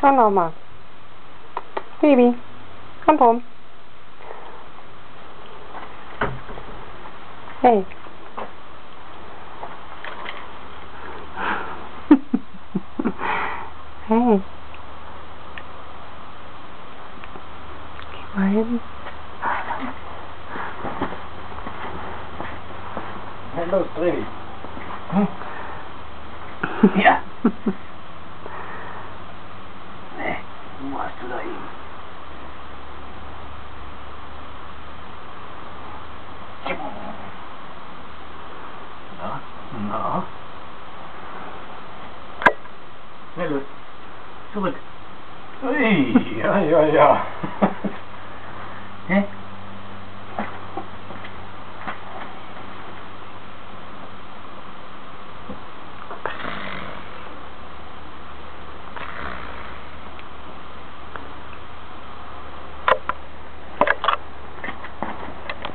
Komm noch mal. Baby, komm home. Hey. hey. Geh mal hin. Na lợi ích đó đó nghe được. Chú mình. Ơi ơi ơi